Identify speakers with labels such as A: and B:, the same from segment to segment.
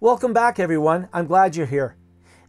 A: Welcome back, everyone. I'm glad you're here.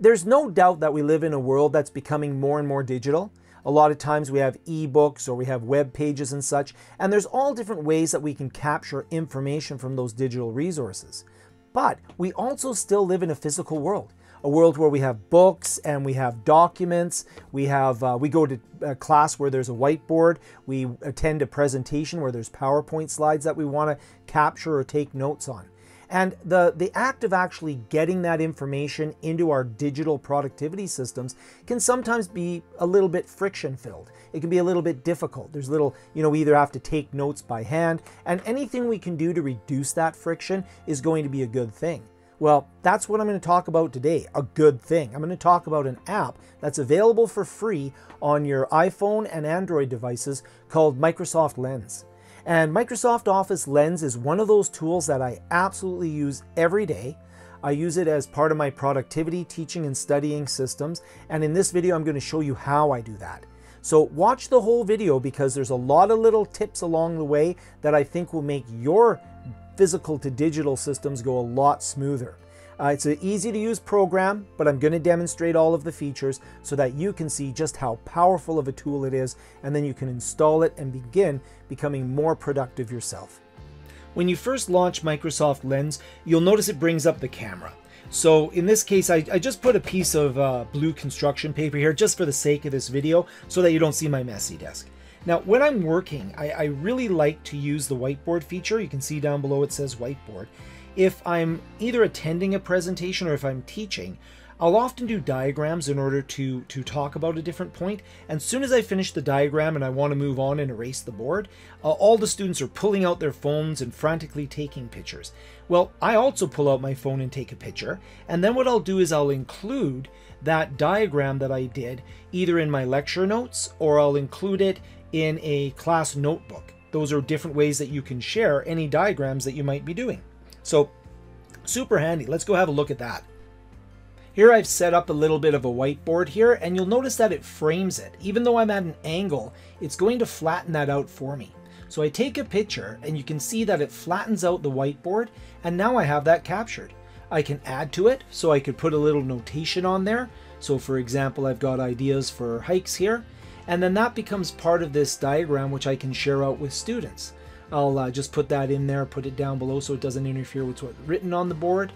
A: There's no doubt that we live in a world that's becoming more and more digital. A lot of times we have ebooks or we have web pages and such, and there's all different ways that we can capture information from those digital resources. But we also still live in a physical world, a world where we have books and we have documents. We have uh, we go to a class where there's a whiteboard. We attend a presentation where there's PowerPoint slides that we want to capture or take notes on. And the, the act of actually getting that information into our digital productivity systems can sometimes be a little bit friction filled. It can be a little bit difficult. There's little, you know, we either have to take notes by hand, and anything we can do to reduce that friction is going to be a good thing. Well, that's what I'm going to talk about today a good thing. I'm going to talk about an app that's available for free on your iPhone and Android devices called Microsoft Lens. And Microsoft Office Lens is one of those tools that I absolutely use every day. I use it as part of my productivity, teaching, and studying systems. And in this video, I'm going to show you how I do that. So watch the whole video because there's a lot of little tips along the way that I think will make your physical to digital systems go a lot smoother. Uh, it's an easy to use program, but I'm going to demonstrate all of the features so that you can see just how powerful of a tool it is, and then you can install it and begin becoming more productive yourself. When you first launch Microsoft Lens, you'll notice it brings up the camera. So in this case, I, I just put a piece of uh, blue construction paper here just for the sake of this video so that you don't see my messy desk. Now, when I'm working, I, I really like to use the whiteboard feature. You can see down below it says whiteboard if I'm either attending a presentation or if I'm teaching, I'll often do diagrams in order to, to talk about a different point. And as soon as I finish the diagram and I want to move on and erase the board, uh, all the students are pulling out their phones and frantically taking pictures. Well, I also pull out my phone and take a picture. And then what I'll do is I'll include that diagram that I did either in my lecture notes or I'll include it in a class notebook. Those are different ways that you can share any diagrams that you might be doing. So super handy. Let's go have a look at that. Here I've set up a little bit of a whiteboard here and you'll notice that it frames it. Even though I'm at an angle, it's going to flatten that out for me. So I take a picture and you can see that it flattens out the whiteboard and now I have that captured. I can add to it, so I could put a little notation on there. So for example, I've got ideas for hikes here, and then that becomes part of this diagram which I can share out with students. I'll uh, just put that in there, put it down below so it doesn't interfere with what's written on the board.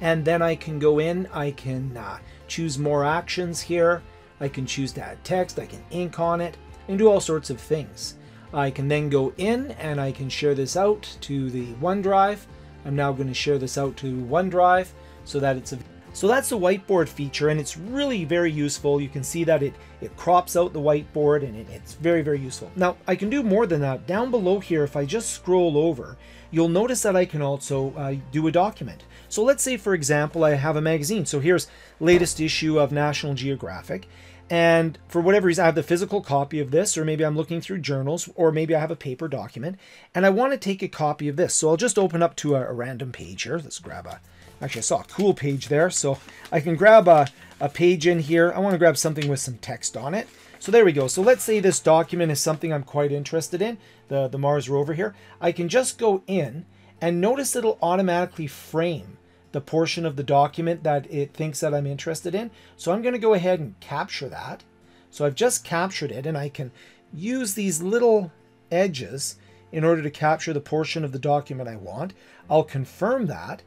A: And then I can go in, I can uh, choose more actions here. I can choose to add text, I can ink on it, and do all sorts of things. I can then go in and I can share this out to the OneDrive. I'm now going to share this out to OneDrive so that it's a so that's the whiteboard feature and it's really very useful. You can see that it, it crops out the whiteboard and it, it's very, very useful. Now I can do more than that. Down below here, if I just scroll over, you'll notice that I can also uh, do a document. So let's say, for example, I have a magazine. So here's latest issue of National Geographic. And for whatever reason, I have the physical copy of this, or maybe I'm looking through journals, or maybe I have a paper document, and I want to take a copy of this. So I'll just open up to a, a random page here. Let's grab a Actually, I saw a cool page there, so I can grab a, a page in here. I want to grab something with some text on it. So there we go. So let's say this document is something I'm quite interested in, the, the Mars rover here. I can just go in and notice it'll automatically frame the portion of the document that it thinks that I'm interested in. So I'm going to go ahead and capture that. So I've just captured it and I can use these little edges in order to capture the portion of the document I want. I'll confirm that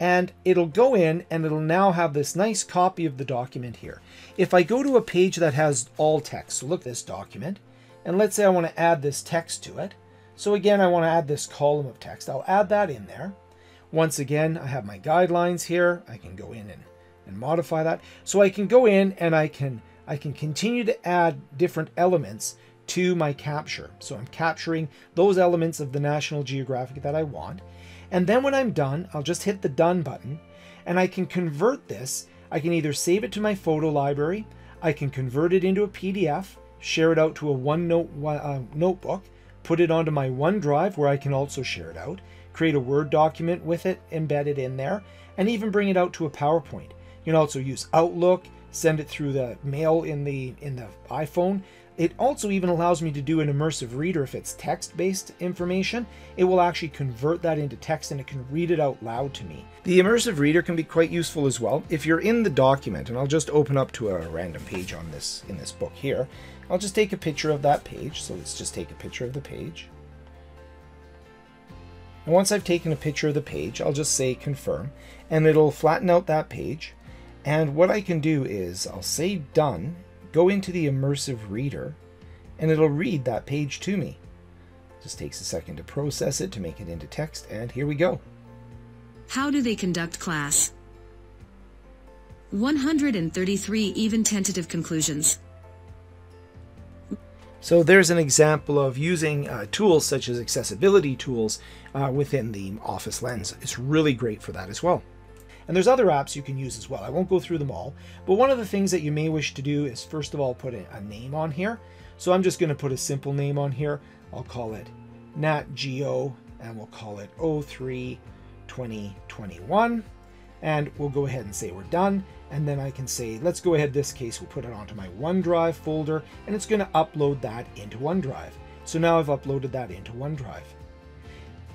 A: and it'll go in and it'll now have this nice copy of the document here. If I go to a page that has all text, so look at this document, and let's say I want to add this text to it. So again, I want to add this column of text. I'll add that in there. Once again, I have my guidelines here. I can go in and, and modify that. So I can go in and I can, I can continue to add different elements to my capture. So I'm capturing those elements of the National Geographic that I want. And then when I'm done, I'll just hit the done button and I can convert this. I can either save it to my photo library, I can convert it into a PDF, share it out to a OneNote uh, notebook, put it onto my OneDrive where I can also share it out, create a Word document with it embedded in there, and even bring it out to a PowerPoint. You can also use Outlook, send it through the mail in the in the iPhone. It also even allows me to do an immersive reader if it's text-based information. It will actually convert that into text and it can read it out loud to me. The immersive reader can be quite useful as well. If you're in the document, and I'll just open up to a random page on this in this book here, I'll just take a picture of that page. So let's just take a picture of the page. And once I've taken a picture of the page, I'll just say confirm, and it'll flatten out that page. And what I can do is I'll say done, go into the immersive reader, and it'll read that page to me. Just takes a second to process it to make it into text, and here we go.
B: How do they conduct class? 133 even tentative conclusions.
A: So there's an example of using uh, tools such as accessibility tools uh, within the Office Lens. It's really great for that as well. And there's other apps you can use as well. I won't go through them all, but one of the things that you may wish to do is first of all put a name on here. So I'm just going to put a simple name on here. I'll call it Nat Geo and we'll call it 03 2021 and we'll go ahead and say we're done and then I can say let's go ahead this case we'll put it onto my OneDrive folder and it's going to upload that into OneDrive. So now I've uploaded that into OneDrive.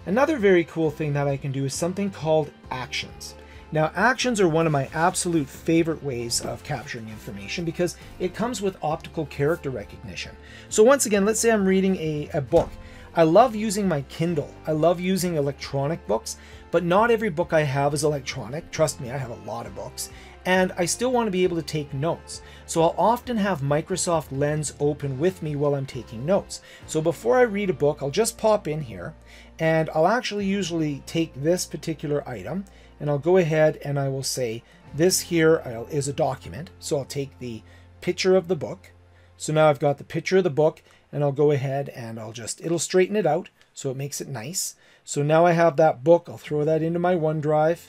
A: Another very cool thing that I can do is something called actions. Now, actions are one of my absolute favorite ways of capturing information because it comes with optical character recognition. So once again, let's say I'm reading a, a book. I love using my Kindle. I love using electronic books, but not every book I have is electronic. Trust me, I have a lot of books. And I still want to be able to take notes. So I'll often have Microsoft Lens open with me while I'm taking notes. So before I read a book, I'll just pop in here and I'll actually usually take this particular item and I'll go ahead and I will say this here uh, is a document. So I'll take the picture of the book. So now I've got the picture of the book and I'll go ahead and I'll just, it'll straighten it out so it makes it nice. So now I have that book. I'll throw that into my OneDrive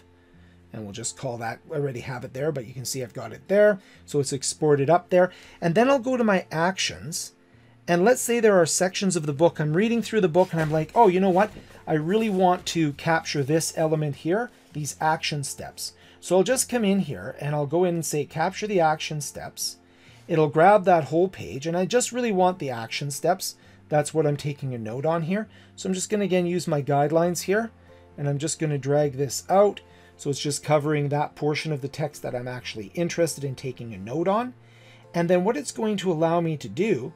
A: and we'll just call that, I already have it there, but you can see I've got it there. So it's exported up there. And then I'll go to my actions. And let's say there are sections of the book, I'm reading through the book and I'm like, oh, you know what? I really want to capture this element here these action steps. So I'll just come in here and I'll go in and say capture the action steps. It'll grab that whole page and I just really want the action steps. That's what I'm taking a note on here. So I'm just going to again use my guidelines here and I'm just going to drag this out. So it's just covering that portion of the text that I'm actually interested in taking a note on. And then what it's going to allow me to do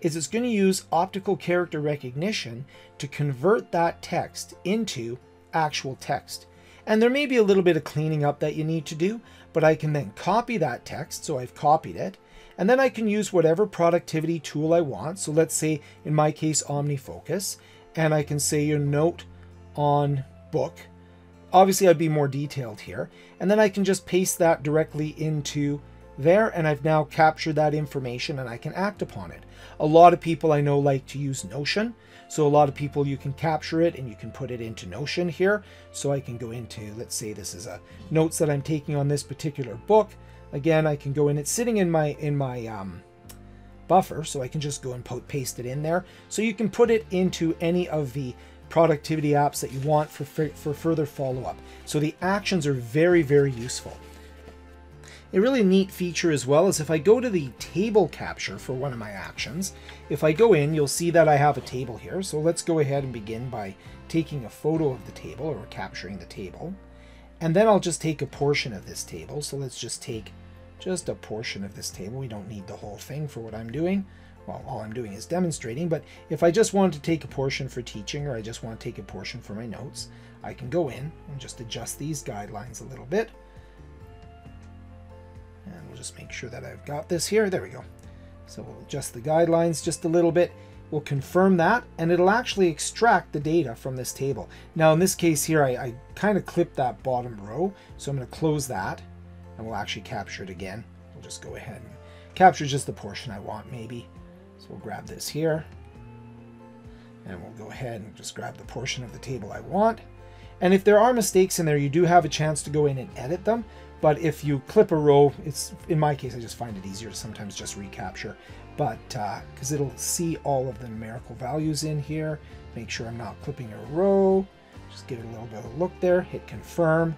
A: is it's going to use optical character recognition to convert that text into actual text. And there may be a little bit of cleaning up that you need to do, but I can then copy that text. So I've copied it. And then I can use whatever productivity tool I want. So let's say, in my case, OmniFocus. And I can say your note on book. Obviously, I'd be more detailed here. And then I can just paste that directly into there. And I've now captured that information and I can act upon it. A lot of people I know like to use Notion. So a lot of people, you can capture it and you can put it into Notion here. So I can go into, let's say this is a notes that I'm taking on this particular book. Again, I can go in, it's sitting in my, in my um, buffer, so I can just go and paste it in there. So you can put it into any of the productivity apps that you want for, for further follow-up. So the actions are very, very useful. A really neat feature as well is if I go to the table capture for one of my actions, if I go in, you'll see that I have a table here. So let's go ahead and begin by taking a photo of the table or capturing the table. And then I'll just take a portion of this table. So let's just take just a portion of this table. We don't need the whole thing for what I'm doing. Well, all I'm doing is demonstrating, but if I just want to take a portion for teaching or I just want to take a portion for my notes, I can go in and just adjust these guidelines a little bit. We'll just make sure that I've got this here. There we go. So we'll adjust the guidelines just a little bit. We'll confirm that, and it'll actually extract the data from this table. Now, in this case here, I, I kind of clipped that bottom row, so I'm going to close that, and we'll actually capture it again. We'll just go ahead and capture just the portion I want, maybe. So we'll grab this here, and we'll go ahead and just grab the portion of the table I want. And if there are mistakes in there, you do have a chance to go in and edit them. But if you clip a row, it's in my case, I just find it easier to sometimes just recapture. But because uh, it'll see all of the numerical values in here, make sure I'm not clipping a row. Just give it a little bit of a look there, hit confirm.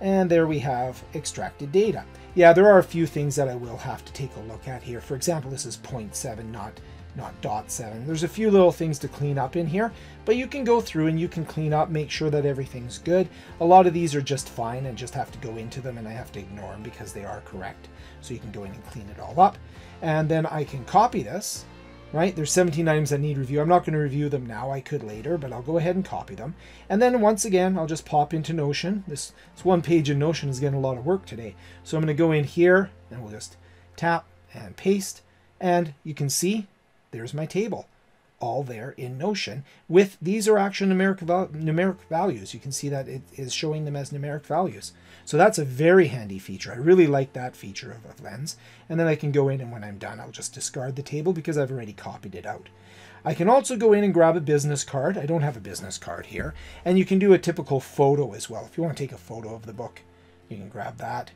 A: And there we have extracted data. Yeah, there are a few things that I will have to take a look at here. For example, this is 0.7, not not dot seven. There's a few little things to clean up in here, but you can go through and you can clean up, make sure that everything's good. A lot of these are just fine and just have to go into them and I have to ignore them because they are correct. So you can go in and clean it all up. And then I can copy this right? There's 17 items that need review. I'm not going to review them now. I could later, but I'll go ahead and copy them. And then once again, I'll just pop into Notion. This, this one page in Notion is getting a lot of work today. So I'm going to go in here and we'll just tap and paste. And you can see there's my table all there in Notion with these are actual numeric, val numeric values. You can see that it is showing them as numeric values. So that's a very handy feature. I really like that feature of, of Lens. And then I can go in and when I'm done, I'll just discard the table because I've already copied it out. I can also go in and grab a business card. I don't have a business card here. And you can do a typical photo as well. If you want to take a photo of the book, you can grab that.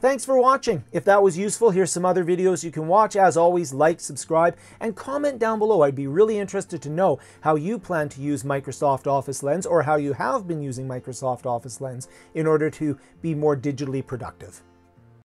A: Thanks for watching. If that was useful, here's some other videos you can watch. As always, like, subscribe, and comment down below. I'd be really interested to know how you plan to use Microsoft Office Lens or how you have been using Microsoft Office Lens in order to be more digitally productive.